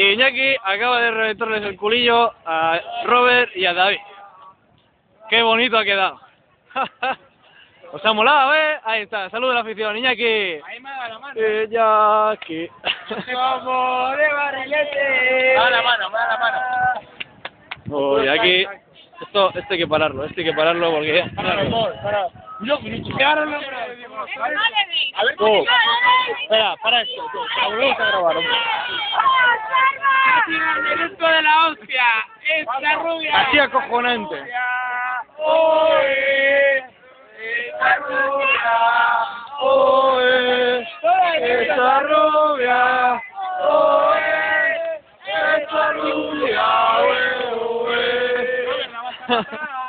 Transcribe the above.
Y Iñaki acaba de reventarles el culillo a Robert y a David. Qué bonito ha quedado. Os ha molado, ¿eh? Ahí está, saludos a la afición, Iñaki. Ahí me da la mano. Iñaki. Como de barrilete. Me da la mano, me da la mano. Uy, aquí, esto, esto hay que pararlo, esto hay que pararlo porque... Yo, ahora no. A ver, Oh, espera, para esto, que lo volvemos a grabar, hombre. Esto de la hostia. Esta rubia. Así acojonante. Oye, esta rubia. Oe, esa rubia, oe, esa rubia, oe, oe.